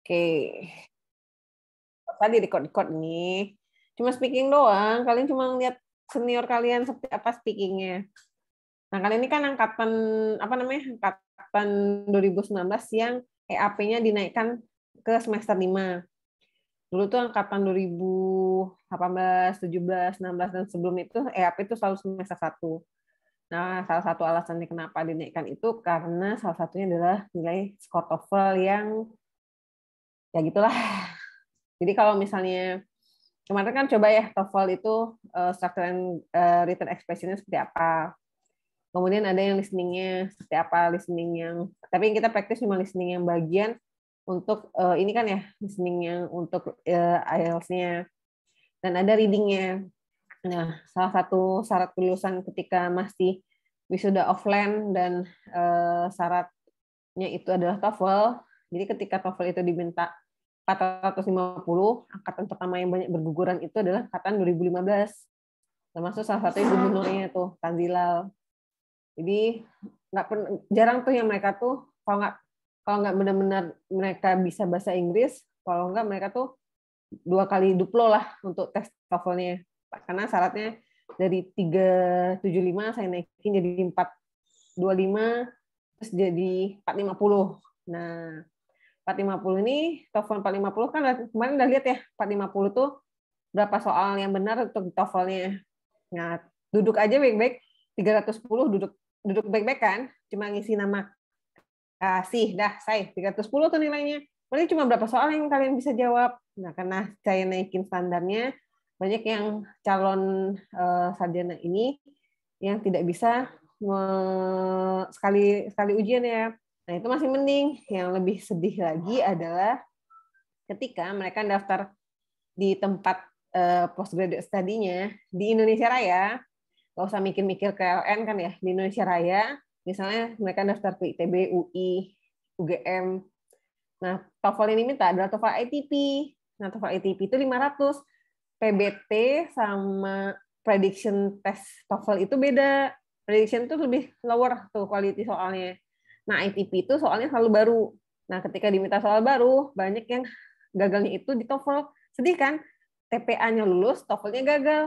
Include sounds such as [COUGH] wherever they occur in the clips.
Oke. Tadi record-record nih. Cuma speaking doang. Kalian cuma lihat senior kalian seperti apa speakingnya. Nah, kalian ini kan angkatan apa namanya? Angkatan 2019 yang EAP-nya dinaikkan ke semester 5. Dulu tuh angkatan 2018, 17, 16 dan sebelum itu EAP itu selalu semester 1. Nah, salah satu alasannya kenapa dinaikkan itu karena salah satunya adalah nilai skor TOEFL yang ya gitulah. [LAUGHS] Jadi kalau misalnya kemarin kan coba ya TOEFL itu uh, structure and uh, written expression seperti apa. Kemudian ada yang listeningnya seperti apa, listening yang tapi kita praktis cuma listening yang bagian untuk uh, ini kan ya listening yang untuk uh, IELTS-nya dan ada readingnya. Nah, salah satu syarat kelulusan ketika masih wisuda offline dan uh, syaratnya itu adalah TOEFL. Jadi ketika TOEFL itu diminta 450, angkatan pertama yang banyak berguguran itu adalah angkatan 2015. Termasuk salah satunya gubernurnya tuh Tanzilal. Jadi nggak jarang tuh yang mereka tuh kalau nggak kalau nggak benar-benar mereka bisa bahasa Inggris, kalau nggak mereka tuh dua kali duplo lah untuk tes TOEFL-nya. Karena syaratnya dari 375 saya naikin jadi 425 terus jadi 450. Nah, 450 ini TOEFL 450 kan kemarin udah lihat ya 450 tuh berapa soal yang benar untuk TOEFL-nya. Nah, duduk aja baik-baik 310 duduk duduk baik-baik kan, cuma ngisi nama Kasih, dah, saya 310 tuh nilainya. Berarti cuma berapa soal yang kalian bisa jawab. Nah, karena saya naikin standarnya, banyak yang calon uh, sarjana ini yang tidak bisa sekali sekali ujian ya. Nah, itu masih mending. Yang lebih sedih lagi adalah ketika mereka daftar di tempat uh, postgraduate study-nya di Indonesia Raya, nggak usah mikir-mikir KLN kan ya, di Indonesia Raya, Misalnya mereka daftar ke ITB, UI, UGM. Nah, TOEFL ini minta adalah TOEFL ITP. Nah, TOEFL ITP itu 500. PBT sama prediction test TOEFL itu beda. Prediction itu lebih lower tuh quality soalnya. Nah, ITP itu soalnya selalu baru. Nah, ketika diminta soal baru, banyak yang gagalnya itu di TOEFL. Sedih kan? TPA-nya lulus, TOEFL-nya gagal.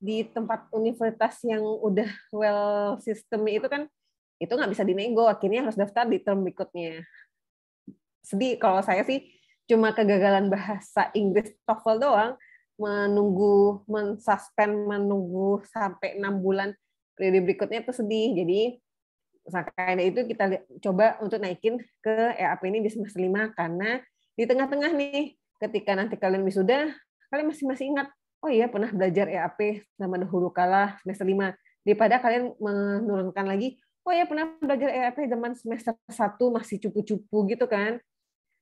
Di tempat universitas yang udah well sistemnya itu kan itu nggak bisa dinego akhirnya harus daftar di term berikutnya sedih kalau saya sih cuma kegagalan bahasa Inggris TOEFL doang menunggu mensuspend menunggu sampai enam bulan periode berikutnya itu sedih jadi makanya itu kita coba untuk naikin ke EAP ini di semester lima karena di tengah-tengah nih ketika nanti kalian wisuda kalian masih masih ingat oh iya pernah belajar EAP sama dahulu kala semester lima. Daripada kalian menurunkan lagi oh ya pernah belajar EAP zaman semester satu masih cupu-cupu gitu kan.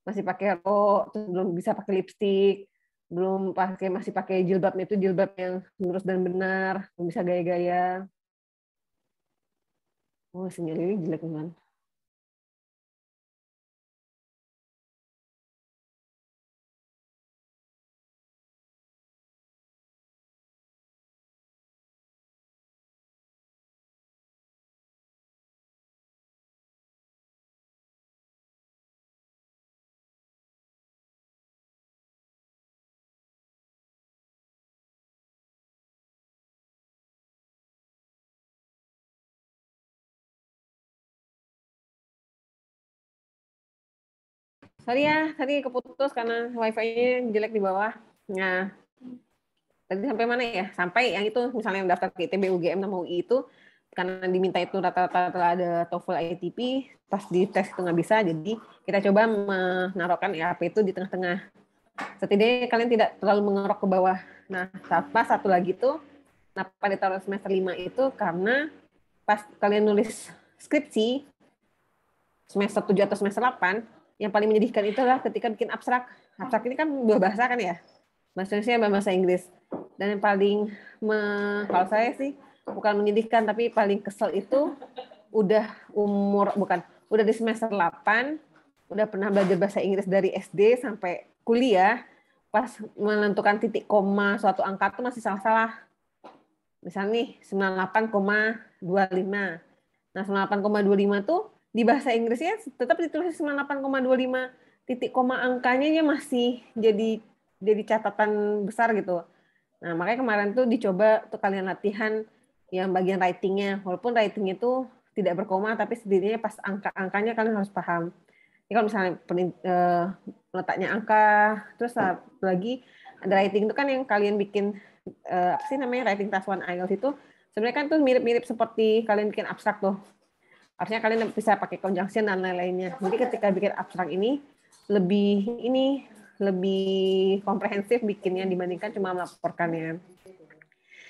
Masih pakai rok belum bisa pakai lipstick belum pakai masih pakai jilbabnya itu jilbab yang lurus dan benar belum bisa gaya-gaya Oh, sendiri jelek banget. Sorry ya, tadi keputus karena wifi-nya jelek di bawah. Nah, tadi sampai mana ya? Sampai yang itu misalnya yang daftar ke ITB, UGM, sama UI itu karena diminta itu rata-rata ada TOEFL ITP, pas di tes itu nggak bisa, jadi kita coba menaruhkan EAP itu di tengah-tengah. Setidaknya kalian tidak terlalu mengerok ke bawah. Nah, apa satu lagi tuh, kenapa ditaruh semester 5 itu karena pas kalian nulis skripsi, semester 7 atau semester 8, yang paling menyedihkan itu adalah ketika bikin abstrak. Abstrak ini kan dua bahasa kan ya, bahasa Indonesia dan bahasa Inggris. Dan yang paling, me, kalau saya sih bukan menyedihkan, tapi paling kesel itu udah umur bukan udah di semester 8, udah pernah belajar bahasa Inggris dari SD sampai kuliah, pas menentukan titik koma suatu angka itu masih salah-salah. Misalnya nih 98,25. Nah, 98,25 tuh di bahasa Inggrisnya tetap ditulis 98,25 titik koma angkanya masih jadi jadi catatan besar gitu. Nah, makanya kemarin tuh dicoba tuh kalian latihan yang bagian writingnya. Walaupun writing itu tidak berkoma, tapi setidaknya pas angka-angkanya kalian harus paham. Ini kalau misalnya uh, letaknya angka, terus lagi ada writing itu kan yang kalian bikin uh, apa sih namanya writing task one IELTS itu sebenarnya kan tuh mirip-mirip seperti kalian bikin abstrak tuh. Harusnya kalian bisa pakai conjunction dan lain-lainnya. Jadi ketika bikin abstrak ini lebih ini lebih komprehensif bikinnya dibandingkan cuma melaporkannya.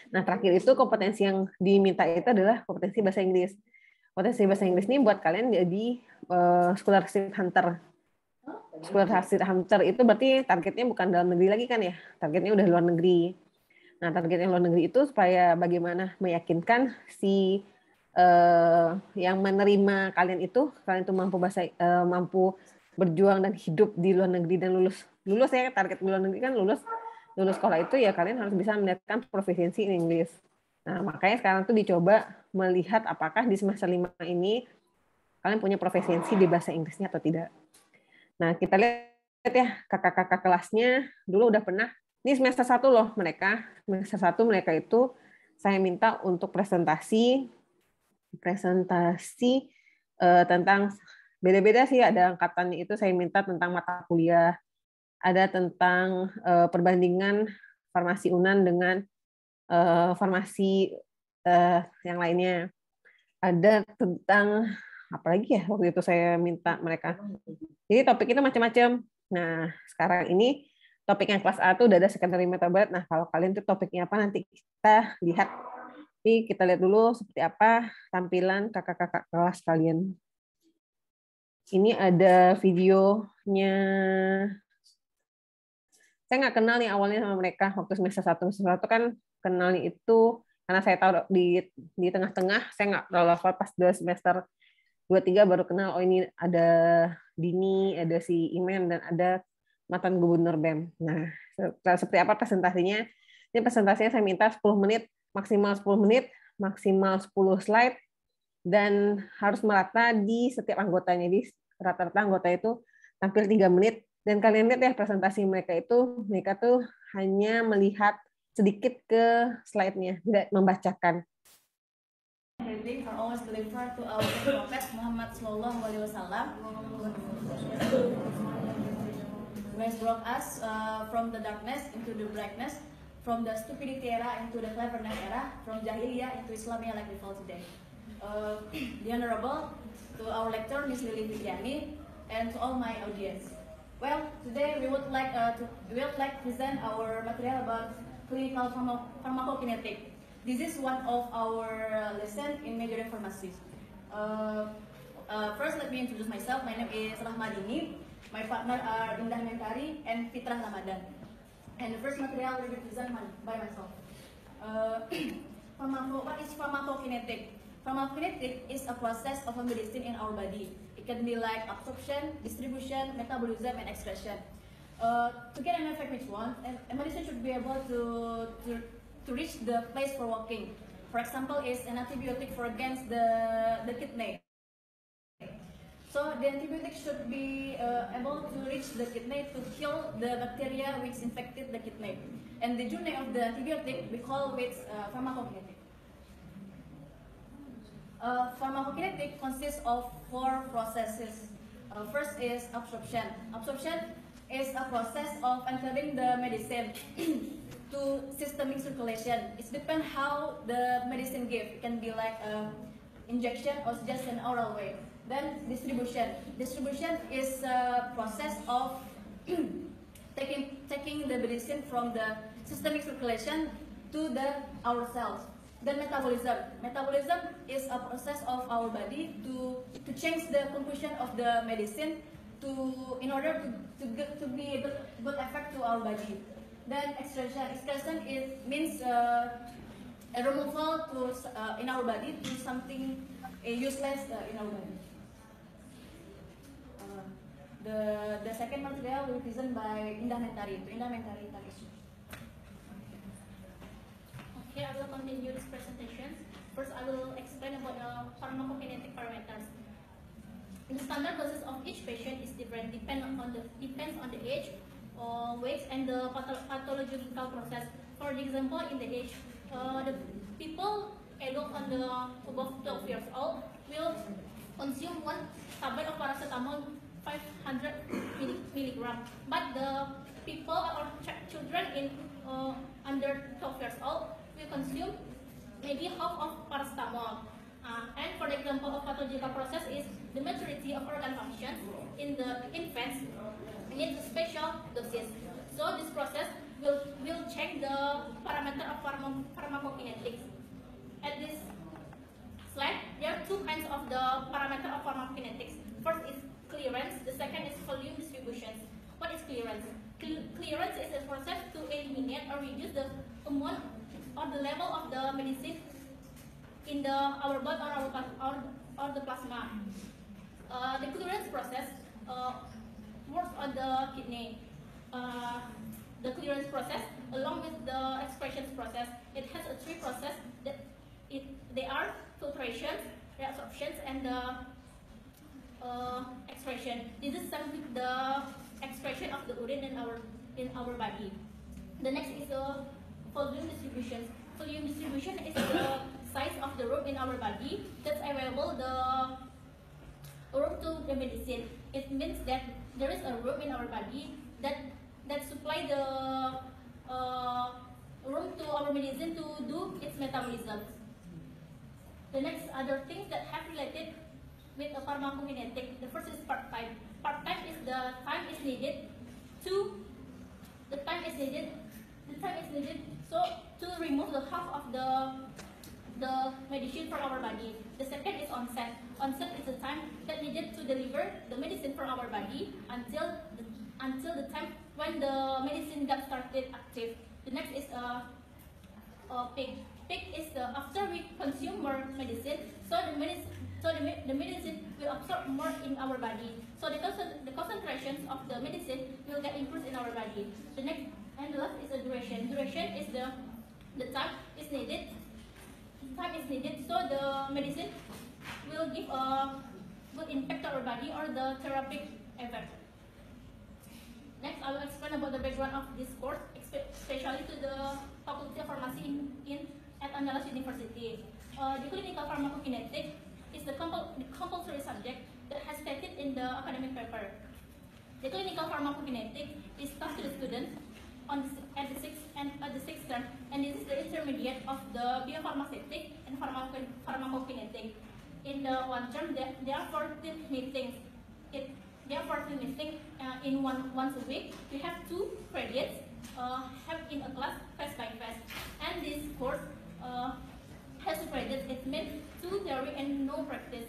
Nah, terakhir itu kompetensi yang diminta itu adalah kompetensi bahasa Inggris. Kompetensi bahasa Inggris ini buat kalian jadi uh, scholarship hunter. Scholarship hunter itu berarti targetnya bukan dalam negeri lagi kan ya, targetnya udah luar negeri. Nah, targetnya luar negeri itu supaya bagaimana meyakinkan si uh, yang menerima kalian itu, kalian itu mampu bahasa uh, mampu berjuang dan hidup di luar negeri dan lulus lulus ya target luar negeri kan lulus lulus sekolah itu ya kalian harus bisa melihatkan proficiency in English. Nah, makanya sekarang tuh dicoba melihat apakah di semester lima ini kalian punya proficiency di bahasa Inggrisnya atau tidak. Nah, kita lihat ya kakak-kakak kelasnya dulu udah pernah ini semester satu loh mereka semester satu mereka itu saya minta untuk presentasi presentasi uh, tentang beda-beda sih ada angkatannya itu saya minta tentang mata kuliah ada tentang uh, perbandingan farmasi Unan dengan uh, farmasi uh, yang lainnya. Ada tentang apa lagi ya waktu itu saya minta mereka. Jadi topik itu macam-macam. Nah, sekarang ini topik yang kelas A itu udah ada secondary metabolite. Nah, kalau kalian tuh topiknya apa nanti kita lihat. Ini kita lihat dulu seperti apa tampilan kakak-kakak kelas kalian. Ini ada videonya. Saya nggak kenal nih awalnya sama mereka waktu semester satu. Semester satu kan kenal itu karena saya tahu di di tengah-tengah saya nggak terlalu hafal pas dua semester dua tiga baru kenal oh ini ada Dini ada si Imen dan ada mantan gubernur BEM nah seperti apa presentasinya? Ini presentasinya saya minta 10 menit maksimal 10 menit maksimal 10 slide dan harus merata di setiap anggotanya di rata-rata anggota itu tampil tiga menit dan kalian lihat ya presentasi mereka itu, mereka tuh hanya melihat sedikit ke slide-nya, tidak membacakan. are always delivered to our Prophet Muhammad Sallallahu Alaihi Wasallam, has brought us uh, from the darkness into the brightness, from the stupidity era into the cleverness era, from Jahiliyah into Islamia like we call today. Uh, [CLEARS THROAT] the Honorable, to our lecturer, Ms. Lily Vidyani, and to all my audience. Well, today we would like uh, to we would like present our material about clinical pharmacokinetic. This is one of our uh, lesson in major pharmacy. Uh, uh, first, let me introduce myself. My name is Rahmadini. My partner are Indah Mentari and Fitrah Ramadan. And the first material will be presented by myself. Uh, [CLEARS THROAT] what is pharmacokinetic? Pharmacokinetic is a process of a medicine in our body It can be like absorption, distribution, metabolism, and excretion. Uh, to get an effect which one, a medicine should be able to, to, to reach the place for working. For example, is an antibiotic for against the, the kidney. The antibiotic should be uh, able to reach the kidney to kill the bacteria which infected the kidney. And the journey of the antibiotic we call it uh, pharmacokinetic. Uh, pharmacokinetic consists of four processes. Uh, first is absorption. Absorption is a process of entering the medicine [CLEARS THROAT] to systemic circulation. It depends how the medicine give. It can be like an injection or just an oral way. Then distribution. Distribution is a process of [CLEARS THROAT] taking taking the medicine from the systemic circulation to the our cells. Then metabolism. Metabolism is a process of our body to, to change the composition of the medicine to in order to, to, get, to be a good, effect to our body. Then excretion. Excretion is, means uh, a removal to, uh, in our body to something uh, useless in our body. The, the second material will be presented by Indah Mentari. Indah Mentari Takeshi. Here I will continue this presentation. First, I will explain about the pharmacokinetic parameters. the standard doses of each patient is different, depend on the depends on the age, uh, weight, and the pathological process. For example, in the age, uh, the people adult on the above 12 years old will consume one tablet of paracetamol 500 milli- milligram, but the people or ch- children in uh, under 12 years old will consume maybe half of paracetamol. Uh, and for example of pathological process is the maturity of organ functions in the infants needs special doses. So this process will, will check the parameter of pharma- pharmacokinetics. At this slide, there are two kinds of the parameter of pharmacokinetics. First is clearance, the second is volume distribution. What is clearance? Cle- clearance is a process to eliminate or reduce the amount or the level of the medicine in the our blood or our or, or the plasma. Uh, the clearance process uh, works on the kidney. Uh, the clearance process, along with the expressions process, it has a three process that it they are filtration, reabsorption, and the uh, expression. This is some the expression of the urine in our in our body. The next is the volume distribution. Volume distribution is the size of the room in our body that's available the room to the medicine. It means that there is a room in our body that that supply the uh, room to our medicine to do its metabolism. The next other things that have related with the pharmacokinetic. The first is part time. Part time is the time is needed to the time is needed the time is needed so to remove the half of the the medicine from our body. The second is onset. Onset is the time that needed to deliver the medicine from our body until the, until the time when the medicine got started active. The next is uh, uh, peak. Is the after we consume more medicine, so the medicine, so the, the medicine will absorb more in our body. So the, the concentrations of the medicine will get increased in our body. The next and the last is the duration. Duration is the the time is needed. Time is needed, so the medicine will give a good impact to our body or the therapeutic effect. Next, I will explain about the background of this course, especially to the Faculty of Pharmacy in, in at Andalas University. Uh, the clinical pharmacokinetic is the, compulsory subject that has stated in the academic paper. The clinical pharmacokinetic is taught to the students on at the sixth and at the sixth term, and this is the intermediate of the biopharmaceutic and pharmacokinetic. In the one term, there, there are 14 meetings. It, there are 14 meetings uh, in one once a week. We have two credits, uh, have in a class phase by phase, and this course uh, has two theory and no practice.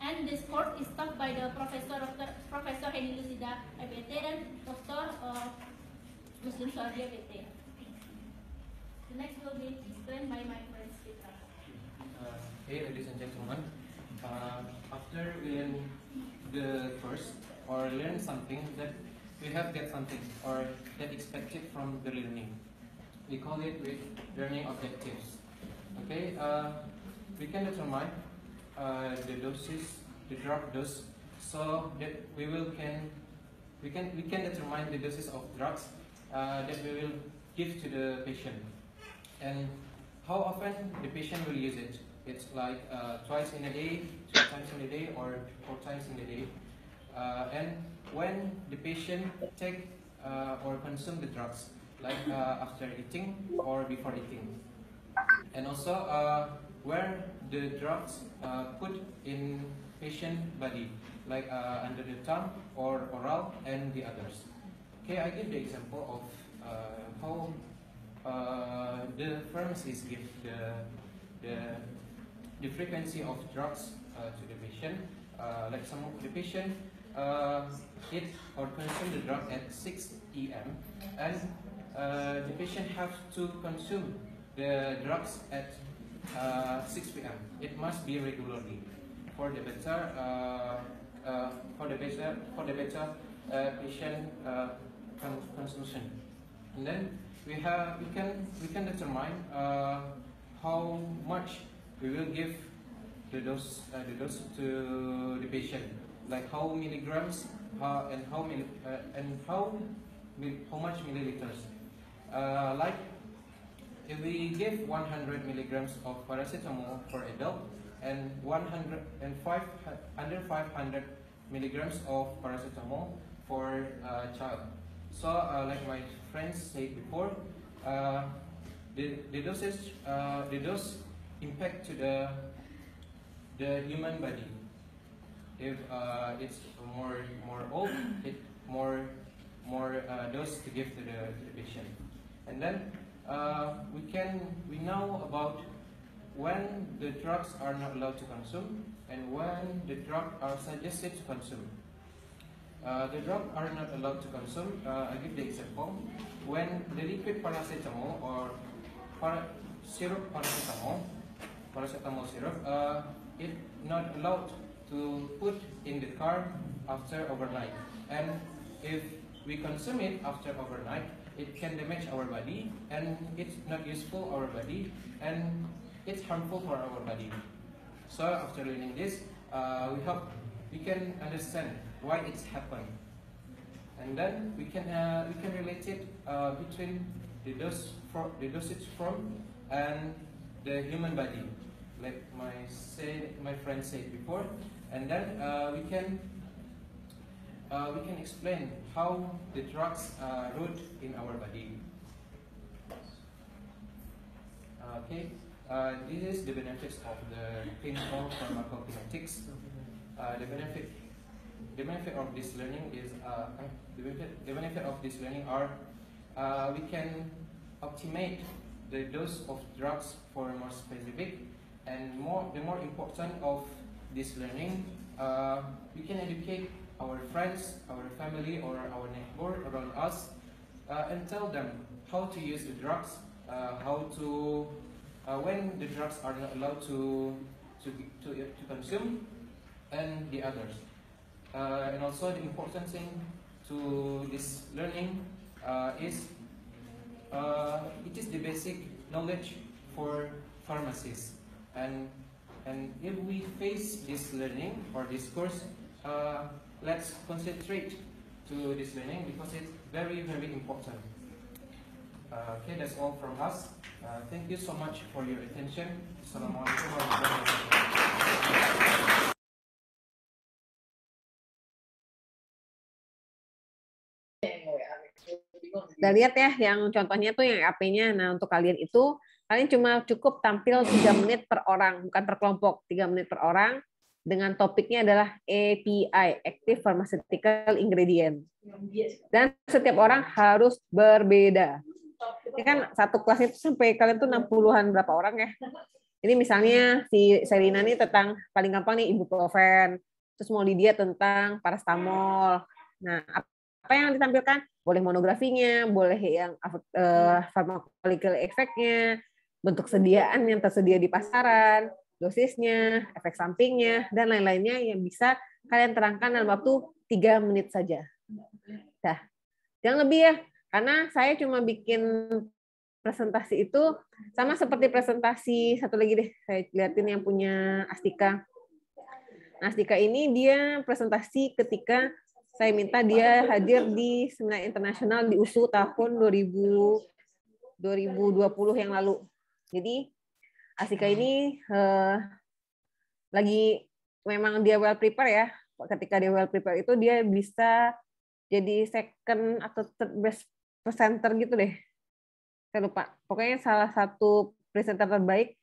And this course is taught by the Professor Dr. Professor Heni Lucida IBT and Dr. Uh, Muslim IBT. The next will be explained by my friend Petra. Uh, hey, ladies and gentlemen. Uh, after we learn the course or learn something that we have get something or that expected from the learning, we call it with learning objectives. Okay, uh, we can determine uh, the doses, the drug dose, so that we will can we can we can determine the doses of drugs uh, that we will give to the patient and how often the patient will use it. It's like uh, twice in a day, two times in a day, or four times in a day. Uh, and when the patient take uh, or consume the drugs, like after eating or before eating. And also uh, where the drugs uh, put in patient body, like uh, under the tongue or oral and the others. Okay, I give the example of uh, how uh, the pharmacies give the, the, the frequency of drugs uh, to the patient. Uh, like some of the patient uh, eat or consume the drug at 6 p.m. and uh, the patient have to consume the drugs at uh, 6 pm. It must be regularly for the better uh, uh, for the better for the better uh, patient uh, consumption. And then we have we can we can determine uh, how much we will give the dose the dose to the patient. like how milligrams how, and how mil, and how how much milliliters. Like we give 100 milligrams of paracetamol for adult and 100 and 5 under 500 milligrams of paracetamol for uh, child. So, uh, like my friends said before, uh, the, the dosage, uh, the dose impact to the the human body. If uh, it's more more old, it more more uh, dose to give to the, to the patient. And then we can we know about when the drugs are not allowed to consume and when the drugs are suggested to consume. Uh, the drugs are not allowed to consume. Uh, I give the example. When the liquid paracetamol or para- syrup paracetamol, paracetamol syrup, uh, it not allowed to put in the car after overnight. And if we consume it after overnight, it can damage our body and it's not useful our body and it's harmful for our body. So after learning this, uh, we hope we can understand why it's happened, and then we can uh, we can relate it uh, between the dose for the dosage from and the human body, like my say my friend said before, and then uh, we can uh, we can explain how the drugs uh, root in our body. Okay, uh, this is the benefits of the clinical pharmacokinetics. Uh, the benefit, the benefit of this learning is uh, the benefit, the benefit of this learning are uh, we can optimate the dose of drugs for more specific and more the more important of this learning uh, we can educate our friends our family or our neighbor around us uh, and tell them how to use the drugs uh, how to uh, when the drugs are not allowed to to, to, to consume and the others. Uh, and also the important thing to this learning uh, is uh, it is the basic knowledge for pharmacists and and if we face this learning or this course uh, let's concentrate to this learning because it's very very important. Uh, okay that's all from us. Uh, thank you so much for your attention. Assalamualaikum warahmatullahi Kita lihat ya yang contohnya tuh yang AP-nya. Nah, untuk kalian itu kalian cuma cukup tampil 3 menit per orang, bukan per kelompok, 3 menit per orang dengan topiknya adalah API, Active Pharmaceutical Ingredient. Dan setiap orang harus berbeda. Ini kan satu kelas itu sampai kalian tuh 60-an berapa orang ya. Ini misalnya si Serina ini tentang paling gampang nih ibuprofen, terus mau Lydia tentang parastamol. Nah, apa yang ditampilkan? Boleh monografinya, boleh yang uh, pharmacological efeknya, bentuk sediaan yang tersedia di pasaran, dosisnya, efek sampingnya, dan lain-lainnya yang bisa kalian terangkan dalam waktu tiga menit saja. Dah, jangan lebih ya, karena saya cuma bikin presentasi itu sama seperti presentasi satu lagi deh, saya liatin yang punya Astika. Nah, Astika ini dia presentasi ketika saya minta dia hadir di seminar internasional di USU tahun 2000 2020 yang lalu. Jadi Asika ini eh, lagi memang dia well prepare ya. Ketika dia well prepare itu dia bisa jadi second atau third best presenter gitu deh. Saya lupa. Pokoknya salah satu presenter terbaik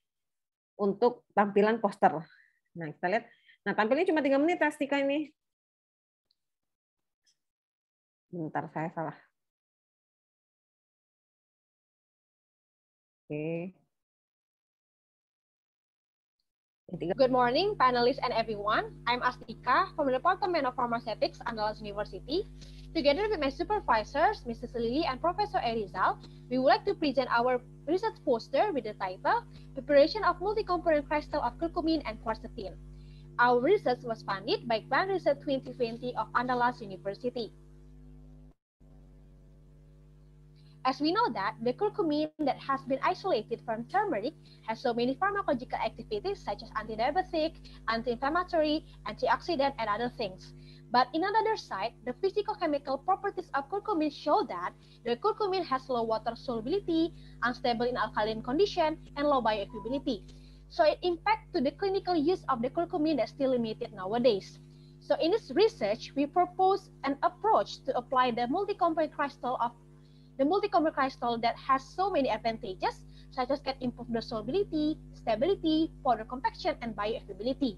untuk tampilan poster. Nah, kita lihat. Nah, tampilnya cuma tiga menit Astika ini. Bentar, saya salah. Oke. Good morning, panelists and everyone. I'm Astika from the Department of Pharmaceutics, Andalas University. Together with my supervisors, Mrs. Lily and Professor Erizal, we would like to present our research poster with the title Preparation of Multi-Component Crystal of Curcumin and Quercetin. Our research was funded by Grant Research 2020 of Andalas University. As we know that the curcumin that has been isolated from turmeric has so many pharmacological activities such as antidiabetic, anti-inflammatory, antioxidant, and other things. But in another side, the physicochemical properties of curcumin show that the curcumin has low water solubility, unstable in alkaline condition, and low bioavailability. So it impact to the clinical use of the curcumin that's still limited nowadays. So in this research, we propose an approach to apply the multi-component crystal of the multi-component crystal that has so many advantages, such as can improve the solubility, stability, powder compaction, and bioavailability.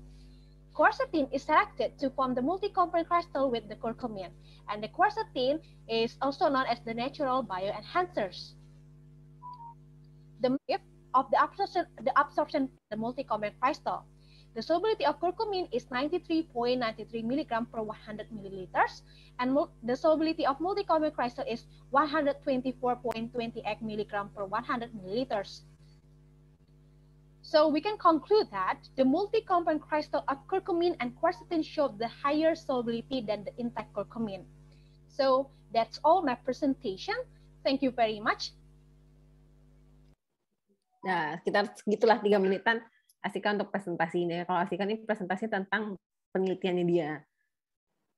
Quercetin is selected to form the multi-component crystal with the curcumin, and the quercetin is also known as the natural bioenhancers. The of the absorption, the absorption, the multi-component crystal. The solubility of curcumin is 93.93 milligram per 100 milliliters, and the solubility of multi-component crystal is 124.28 milligram per 100 milliliters. So we can conclude that the multi-compound crystal of curcumin and quercetin show the higher solubility than the intact curcumin. So that's all my presentation. Thank you very much. Nah, sekitar segitulah tiga menitan Asika untuk presentasi ini. Kalau Asika ini presentasi tentang penelitiannya dia.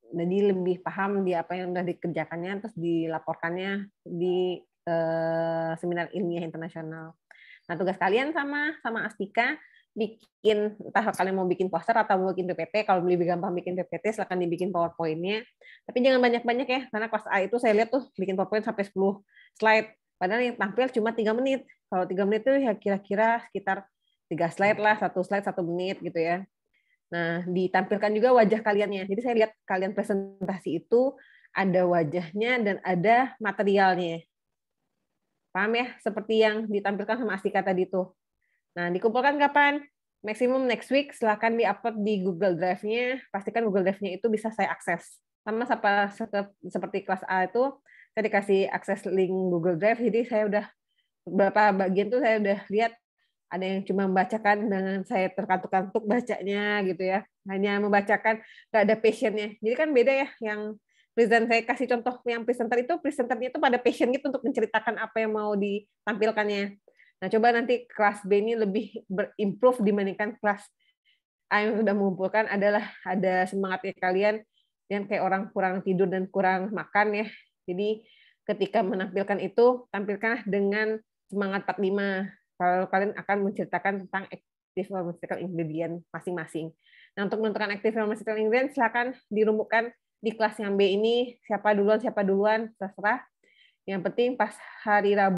Jadi lebih paham di apa yang sudah dikerjakannya, terus dilaporkannya di eh, seminar ilmiah internasional. Nah, tugas kalian sama sama Astika bikin entah kalian mau bikin poster atau mau bikin PPT kalau lebih gampang bikin PPT silahkan dibikin PowerPoint-nya tapi jangan banyak-banyak ya karena kelas A itu saya lihat tuh bikin PowerPoint sampai 10 slide padahal yang tampil cuma tiga menit kalau tiga menit itu ya kira-kira sekitar tiga slide lah satu slide satu menit gitu ya nah ditampilkan juga wajah kaliannya jadi saya lihat kalian presentasi itu ada wajahnya dan ada materialnya Paham ya? Seperti yang ditampilkan sama Astika tadi tuh. Nah, dikumpulkan kapan? Maximum next week, silahkan di-upload di Google Drive-nya. Pastikan Google Drive-nya itu bisa saya akses. Sama seperti kelas A itu, saya dikasih akses link Google Drive, jadi saya udah beberapa bagian tuh saya udah lihat ada yang cuma membacakan dengan saya terkantuk-kantuk bacanya gitu ya hanya membacakan nggak ada passionnya jadi kan beda ya yang present saya kasih contoh yang presenter itu presenternya itu pada passion gitu untuk menceritakan apa yang mau ditampilkannya. Nah, coba nanti kelas B ini lebih berimprove dibandingkan kelas A yang sudah mengumpulkan adalah ada semangatnya kalian yang kayak orang kurang tidur dan kurang makan ya. Jadi ketika menampilkan itu tampilkanlah dengan semangat 45 kalau kalian akan menceritakan tentang active pharmaceutical ingredient masing-masing. Nah, untuk menentukan active pharmaceutical ingredient silakan dirumuskan di kelas yang B ini siapa duluan siapa duluan terserah. Yang penting pas hari Rabu